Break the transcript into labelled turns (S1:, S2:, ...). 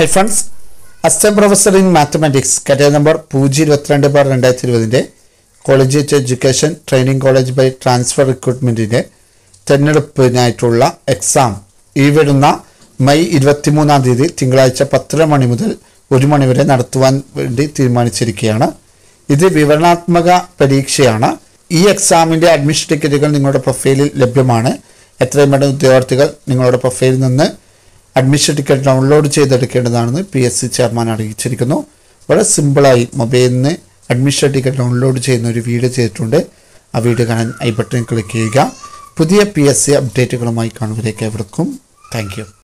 S1: Hi friends assistant professor in mathematics category number പൂജ്യം ഇരുപത്തിരണ്ട് bar രണ്ടായിരത്തി ഇരുപതിന്റെ college education training college by transfer റിക്രൂട്ട്മെന്റിന്റെ തിരഞ്ഞെടുപ്പിനായിട്ടുള്ള exam ഈ വരുന്ന മെയ് ഇരുപത്തിമൂന്നാം തീയതി തിങ്കളാഴ്ച പത്തര മണി മുതൽ ഒരു മണി വരെ നടത്തുവാൻ വേണ്ടി തീരുമാനിച്ചിരിക്കുകയാണ്. ഇത് വിവരണാത്മക പരീക്ഷയാണ്. ഈ എക്സാമിന്റെ അഡ്മിഷൻ ടിക്കറ്റുകൾ നിങ്ങളുടെ പ്രൊഫൈലിൽ ലഭ്യമാണ്. എത്രയും വേണ്ട ഉദ്യോഗാർത്ഥികൾ നിങ്ങളുടെ പ്രൊഫൈലിൽ നിന്ന് അഡ്മിഷൻ ടിക്കറ്റ് ഡൗൺലോഡ് ചെയ്തെടുക്കേണ്ടതാണെന്ന് പി എസ് സി ചെയർമാൻ അറിയിച്ചിരിക്കുന്നു. വളരെ സിമ്പിളായി മൊബൈലിൽ നിന്ന് അഡ്മിഷൻ ടിക്കറ്റ് ഡൗൺലോഡ് ചെയ്യുന്ന ഒരു വീഡിയോ ചെയ്തിട്ടുണ്ട്. ആ വീഡിയോ കാണാൻ ഐ ബട്ടൺ ക്ലിക്ക് ചെയ്യുക. പുതിയ പി എസ് സി അപ്ഡേറ്റുകളുമായി കാണുമ്പോഴേക്ക് എവർക്കും താങ്ക്